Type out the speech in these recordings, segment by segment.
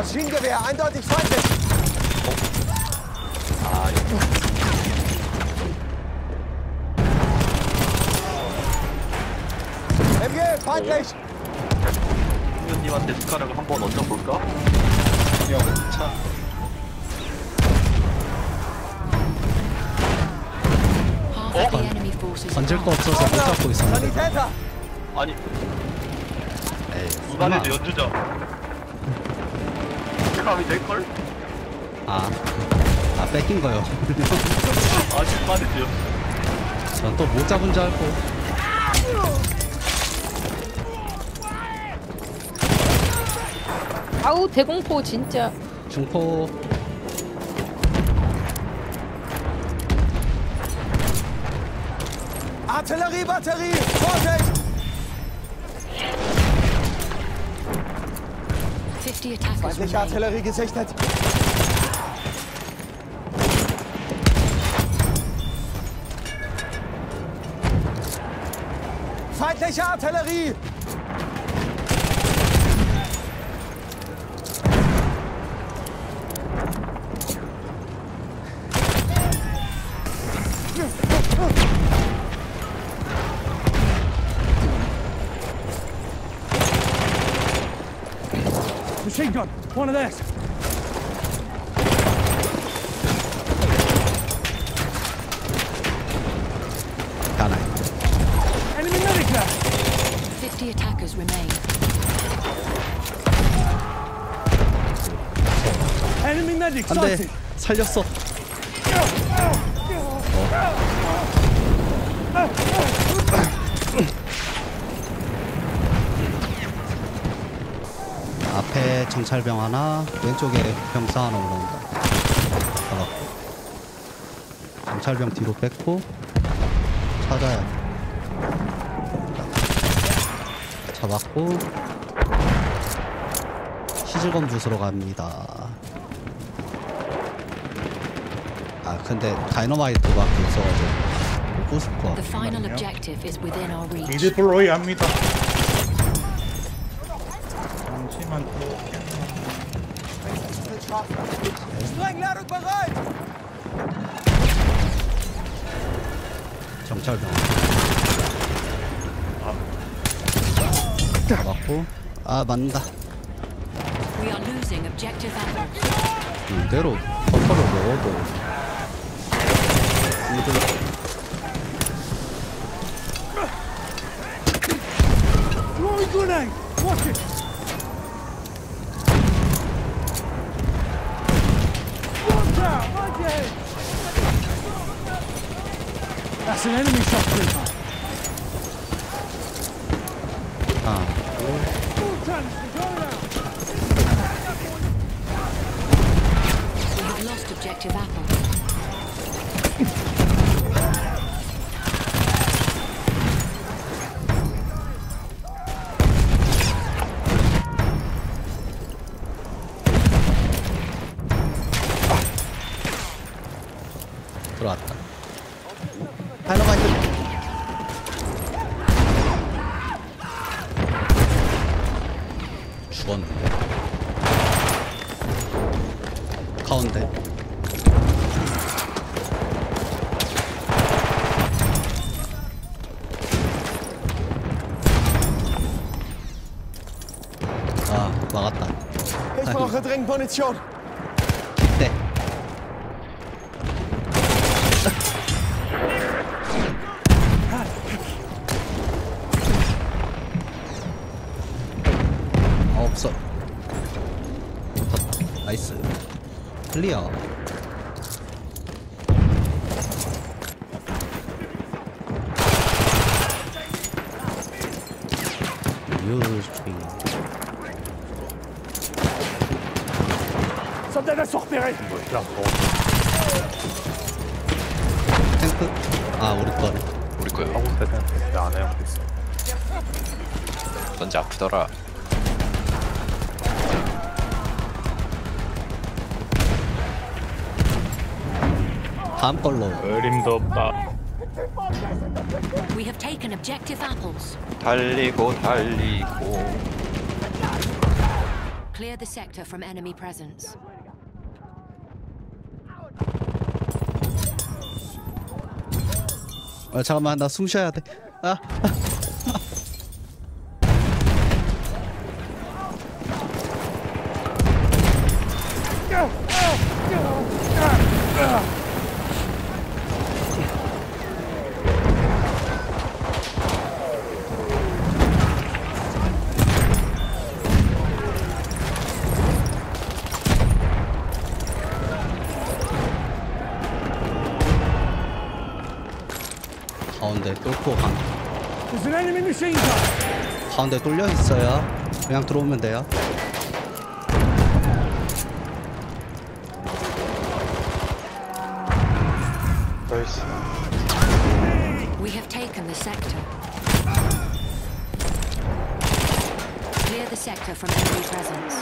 Maschinengewehr, eindeutig feindlich. MG, feindlich. 형님한테 숟가락을 한번 얹어볼까? the enemy forces 던질 거 없어서 못 잡고 있었는데. 아니 에이 설마. 연주자 감이 될걸? 아, 아 뺏긴 거요. 아직 빠르죠 전또 못 잡은 줄 알고. 아우 대공포 진짜. 중포. Artilleriebatterie, The attack Feindliche relayed. Artillerie gesichtet. Feindliche Artillerie! Machine gun, one of theirs. 가나 Enemy medic there. 50 attackers remain. Enemy medic 안돼 sighted. 살렸어 앞에 정찰병 하나 왼쪽에 병사 하나 올라온다. 잡았고 정찰병 뒤로 뺐고 찾아야 돼. 잡았고 시즈건 부수러 갑니다. 아 근데 final objective is within our reach. 디드플로이 합니다 잠시만 bereit! 정찰병 잡았고 아 맞는다 We are losing objective apples. 이대로 버퍼를 먹어도 이들 grenade. Watch it. That's an enemy shot trooper. 아 Full canister, going ah. out. We have lost objective apples. 죽었는데 가운데 아 막았다 Munition. 네 없어. 붙었다 나이스. 클리어. Soldats repérés. 탱크? 아 우리 거네 우리 거야. 하고 있는데 안 해요. 있어 던지 아프더라. 다음 걸로 어림도 없다 We have taken objective apples. 달리고 달리고 Clear the sector from enemy presence. 아 잠깐만 나 숨 쉬어야 돼. 아. 가운데 뚫고 간. There's an enemy machine gun. 가운데 뚫려 있어요. 그냥 들어오면 돼요. 나이스. We have taken the sector. Clear the sector from enemy presence.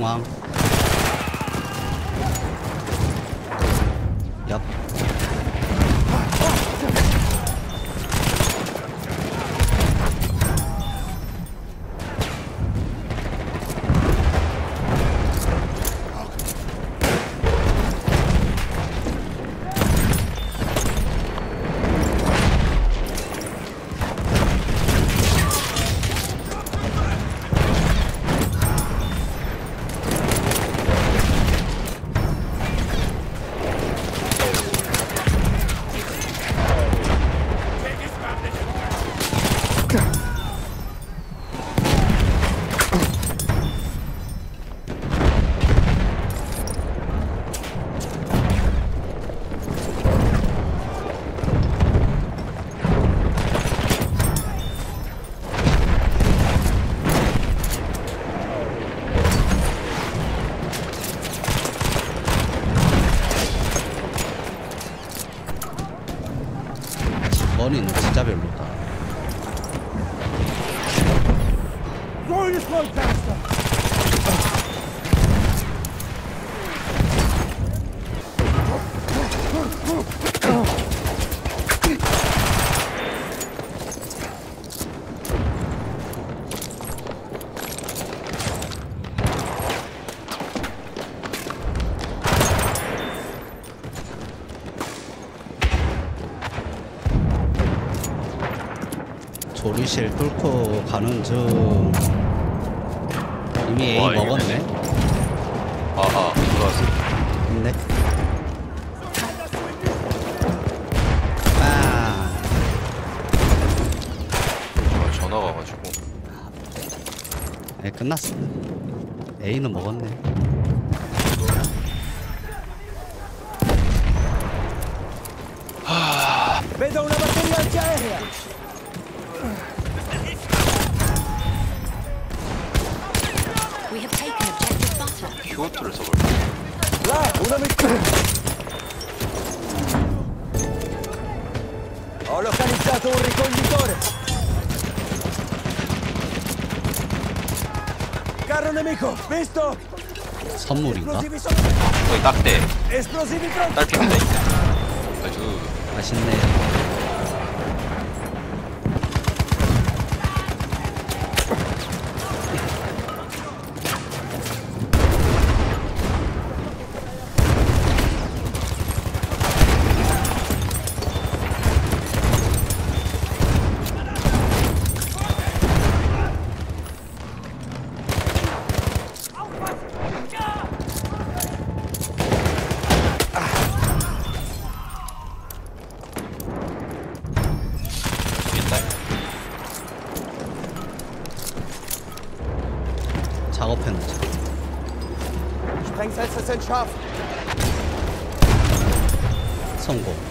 중앙. Throwing a smoke canister. 조리실 뚫고 가는 중. 이미 A 와, 먹었네. 아아 들어왔어. 있네. 아, 아, 전화가 와가지고. 네, 끝났어. A는 먹었네. Vedo butter. 큐어트를 써볼게. Là, un amico. Ho localizzato un ricognitore. Carro nemico, visto? 선물인가? Esplosivi. 거의 딱대. Esplosivi pronti. 딸피인데. 아주 맛있네. 성공.